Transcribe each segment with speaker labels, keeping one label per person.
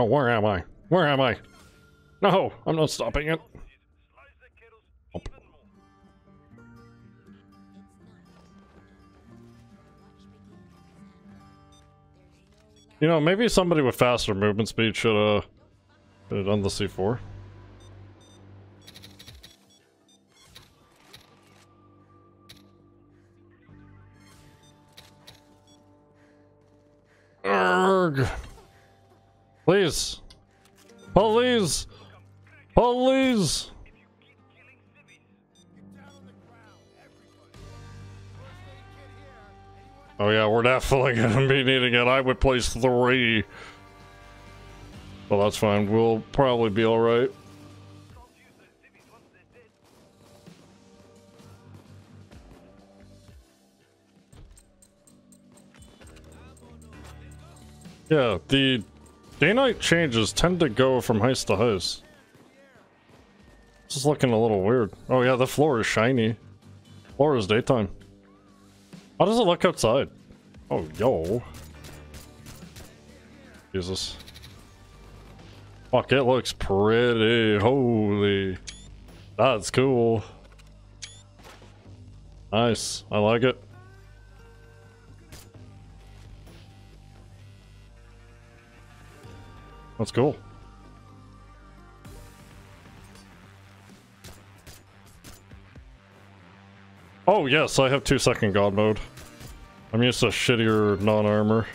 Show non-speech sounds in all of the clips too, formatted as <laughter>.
Speaker 1: Oh, where am I? Where am I? No, I'm not stopping it. You know, maybe somebody with faster movement speed should uh, have done the C4. Urgh. Please. Police! Police! Oh yeah, we're definitely <laughs> gonna be needing it. I would place three. Well, that's fine. We'll probably be alright. Yeah, the day-night changes tend to go from heist to heist. This is looking a little weird. Oh yeah, the floor is shiny. Floor is daytime. How does it look outside? Oh, yo. Jesus. Fuck, it looks pretty. Holy. That's cool. Nice. I like it. That's cool. Oh yes, I have two second god mode. I'm used to shittier non-armor.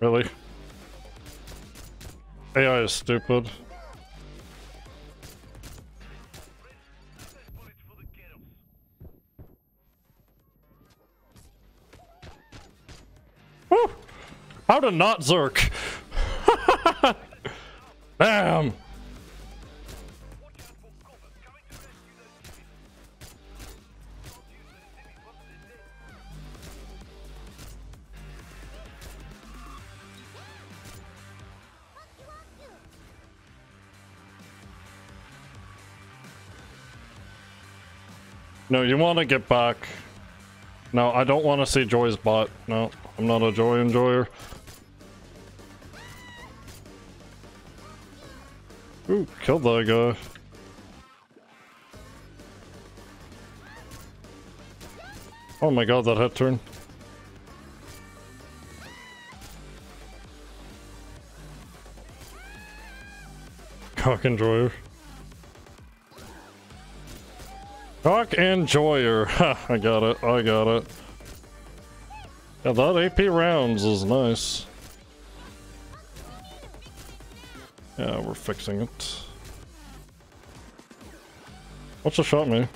Speaker 1: Really? AI is stupid. How to not Zerk? <laughs> Damn! No, you want to get back. No, I don't want to see Joy's bot. No, I'm not a Joy enjoyer. Ooh, killed that guy. Oh my god, that hit turn. Cock and enjoyer. Cock enjoyer. <laughs> Ha, I got it. I got it. Yeah, that AP rounds is nice. Yeah, we're fixing it. What's the shot me?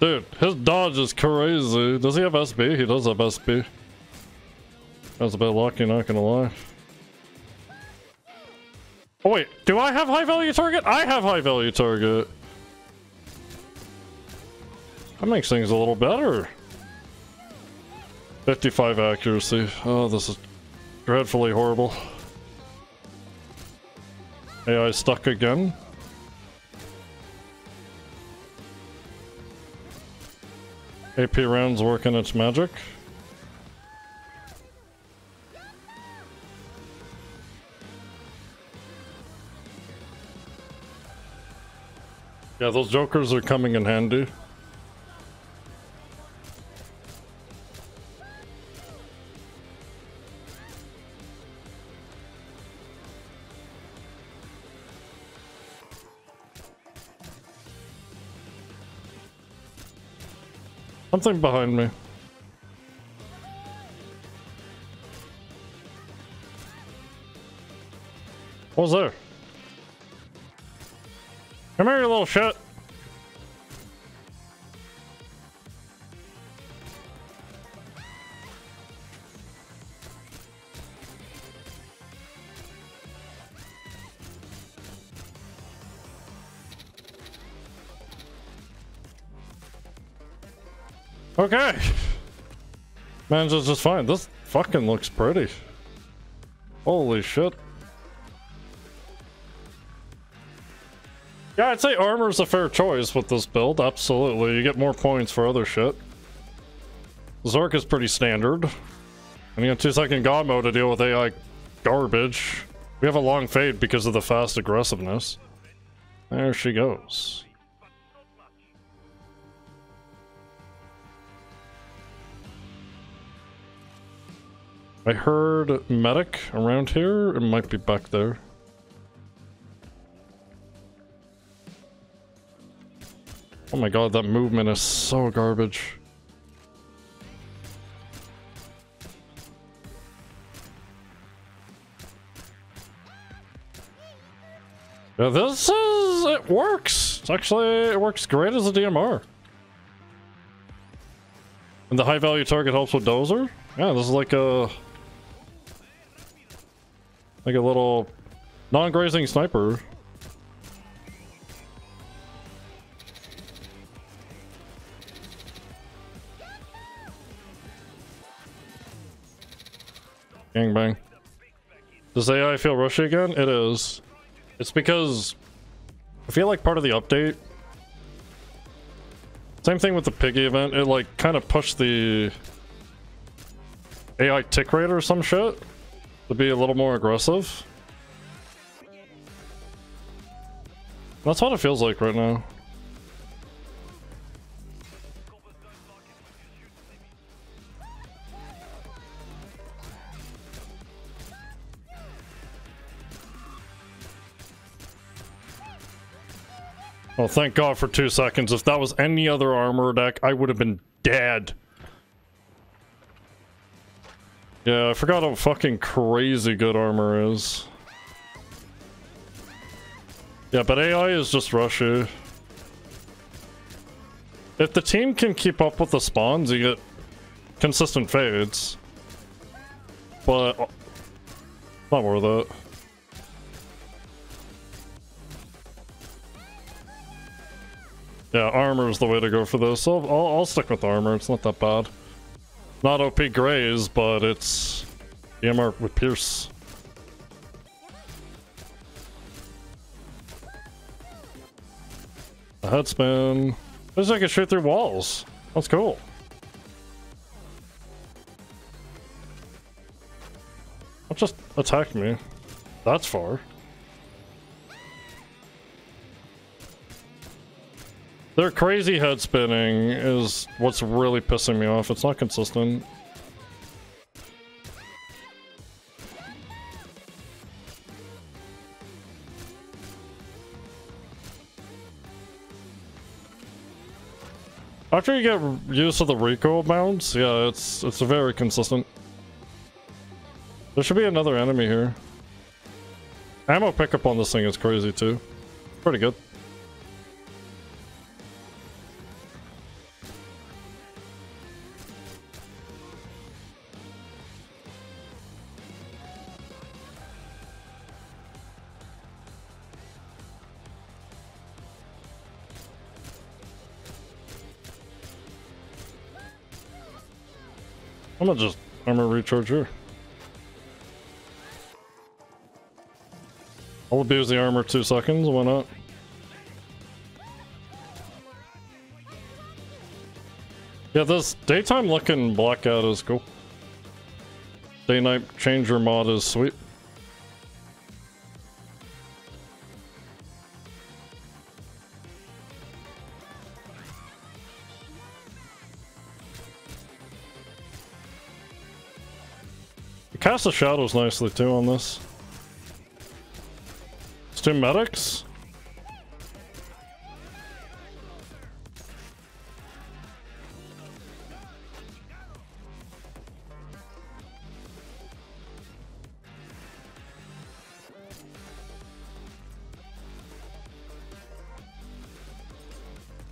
Speaker 1: Dude, his dodge is crazy. Does he have SB? He does have SB. That's a bit lucky, not gonna lie. Oh wait, do I have high value target? I have high value target. That makes things a little better. 55 accuracy. Oh, this is dreadfully horrible. AI stuck again. AP rounds working its magic. Yeah, those jokers are coming in handy. Something behind me. What was there? Come here, you little shit. Okay. Manages just fine. This fucking looks pretty. Holy shit. Yeah, I'd say armor's a fair choice with this build, absolutely. You get more points for other shit. Zerk is pretty standard. And you got two second god mode to deal with AI garbage. We have a long fade because of the fast aggressiveness. There she goes. I heard medic around here. It might be back there. Oh my god, that movement is so garbage. Yeah, this is... it works! It's actually... it works great as a DMR. And the high value target helps with Dozer? Yeah, this is like a... Like a little non-grazing sniper. Gang bang. Does AI feel rushy again? It is. It's because I feel like part of the update. Same thing with the piggy event. It like kind of pushed the AI tick rate or some shit to be a little more aggressive. That's what it feels like right now. Well, thank God for two seconds. If that was any other armor deck, I would have been dead. Yeah, I forgot how fucking crazy good armor is. Yeah, but AI is just rushy. If the team can keep up with the spawns, you get consistent fades. But... Uh, not worth it. Yeah, armor is the way to go for this. I'll, I'll, I'll stick with armor. It's not that bad. Not OP Grays, but it's EMR with Pierce. A headspin. Is like a shoot through walls. That's cool. Don't just attack me. That's far. Their crazy head spinning is what's really pissing me off. It's not consistent. After you get used to the recoil bounce, yeah, it's it's very consistent. There should be another enemy here. Ammo pickup on this thing is crazy too. Pretty good. Gonna just armor recharge here. I'll abuse the armor two seconds, why not? Yeah, this daytime looking blackout is cool. Day night changer mod is sweet. Cast the shadows nicely too on this. It's two medics.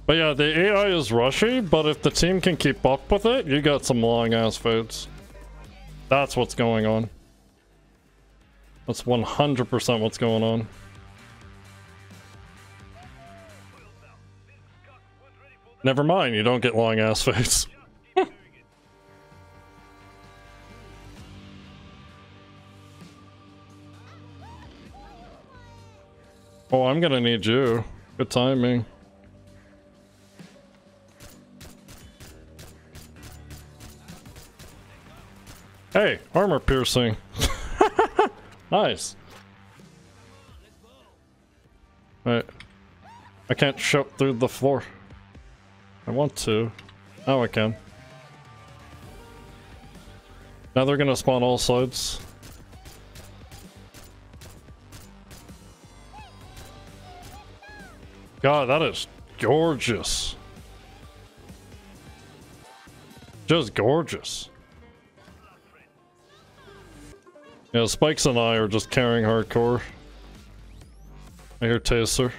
Speaker 1: But yeah, the AI is rushy, but if the team can keep up with it, you got some long ass fades. That's what's going on. That's 100% what's going on. Never mind, you don't get long ass face. <laughs> oh, I'm gonna need you. Good timing. Hey, armor piercing. <laughs> nice. Right. I can't shoot through the floor. I want to. Now I can. Now they're gonna spawn all sides. God, that is gorgeous. Just gorgeous. Yeah, Spikes and I are just carrying hardcore. I hear Taser.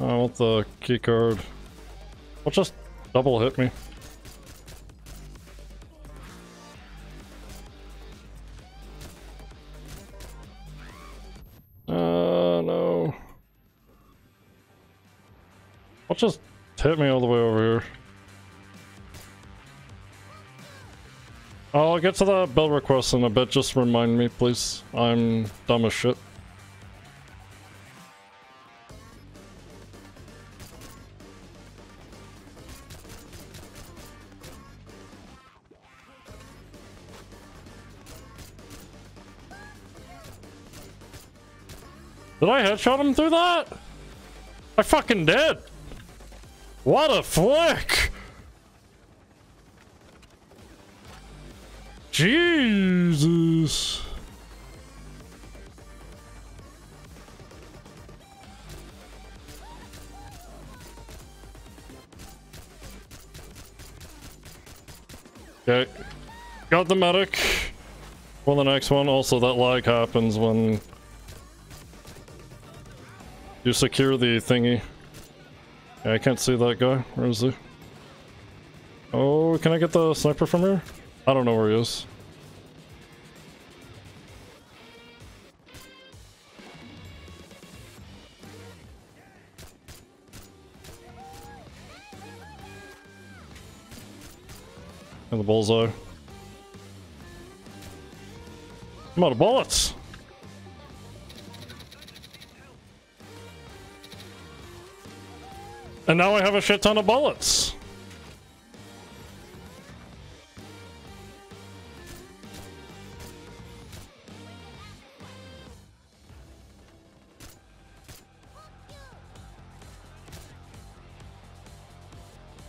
Speaker 1: I want the keycard. Well, just double hit me. Just hit me all the way over here? Oh, I'll get to the build request in a bit, just remind me, please. I'm dumb as shit. Did I headshot him through that? I fucking did. What a flick! Jesus. Okay. Got the medic. For the next one, also that lag happens when you secure the thingy. Yeah, I can't see that guy. Where is he? Oh, can I get the sniper from here? I don't know where he is. And the bullseye. I'm out of bullets! And now I have a shit ton of bullets.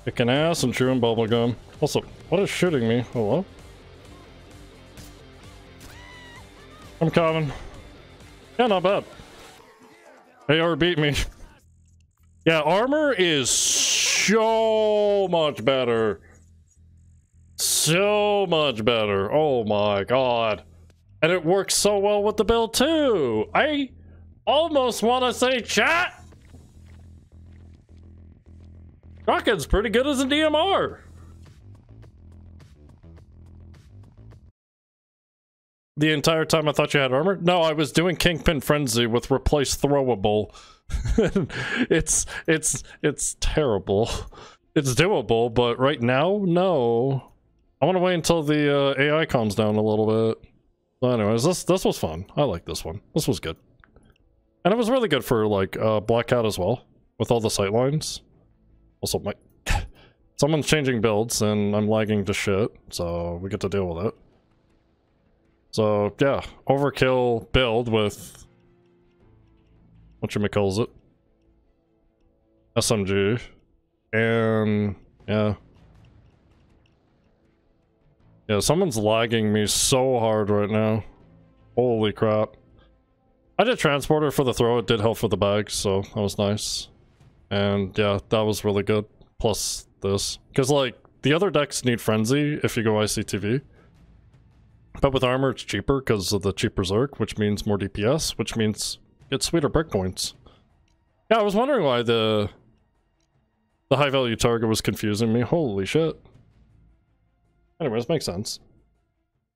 Speaker 1: Kicking ass and chewing bubblegum. Also, what is shooting me? Oh, Hello? I'm coming. Yeah, not bad. AR beat me. <laughs> Yeah, armor is so much better. So much better. Oh my god. And it works so well with the build too. I almost want to say chat. Shotgun's pretty good as a DMR. The entire time I thought you had armor? No, I was doing Kingpin Frenzy with replace throwable. <laughs> it's it's it's terrible. It's doable, but right now, no. I want to wait until the uh, AI calms down a little bit. But anyways, this this was fun. I like this one. This was good, and it was really good for like uh, Blackout as well with all the sight lines. Also, my <laughs> someone's changing builds and I'm lagging to shit, so we get to deal with it. So yeah, overkill build with what you calls it. SMG. And yeah. Yeah, someone's lagging me so hard right now. Holy crap. I did transporter for the throw, it did help for the bag, so that was nice. And yeah, that was really good. Plus this. Because like, the other decks need frenzy if you go ICTV. But with armor, it's cheaper because of the cheaper Zerk, which means more DPS, which means it's sweeter breakpoints. Yeah, I was wondering why the the high value target was confusing me. Holy shit. Anyways, makes sense.